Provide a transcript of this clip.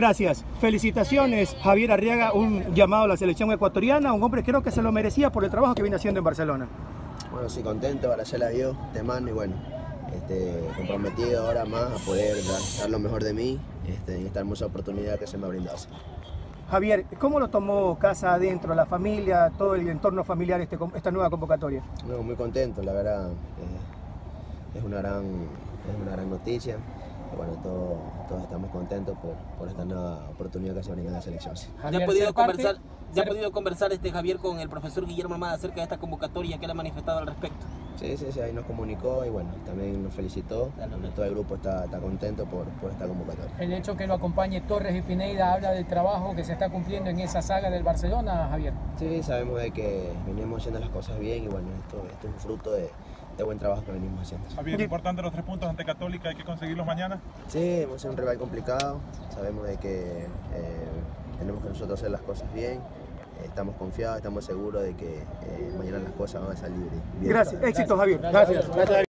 Gracias. Felicitaciones, Javier Arriaga, un llamado a la selección ecuatoriana, un hombre que creo que se lo merecía por el trabajo que viene haciendo en Barcelona. Bueno, sí, contento, ahora ya la dio de mano y bueno, este, comprometido ahora más a poder dar, lo mejor de mí este, en esta hermosa oportunidad que se me ha brindado. Javier, ¿cómo lo tomó casa adentro, la familia, todo el entorno familiar este, esta nueva convocatoria? No, muy contento, la verdad. Eh, es, una gran, es una gran noticia bueno, todos, estamos contentos por, esta nueva oportunidad que se brinda en la selección. ¿Ya ha podido conversar, ¿ya ha podido conversar este Javier con el profesor Guillermo Armada acerca de esta convocatoria que le ha manifestado al respecto? Sí, sí, sí, ahí nos comunicó y bueno, también nos felicitó. Todo el grupo está, contento por, esta convocatoria. El hecho que lo acompañe Torres y Pineida habla del trabajo que se está cumpliendo en esa saga del Barcelona, Javier. Sí, sabemos de que venimos haciendo las cosas bien y bueno, esto, esto es un fruto de, de buen trabajo que venimos haciendo. Javier, importante los tres puntos ante Católica, hay que conseguirlos mañana. Sí, hemos sido un rival complicado, sabemos de que eh, tenemos que nosotros hacer las cosas bien. Estamos confiados, estamos seguros de que eh, mañana las cosas van a salir bien. Gracias, éxito Javier. Gracias. Gracias.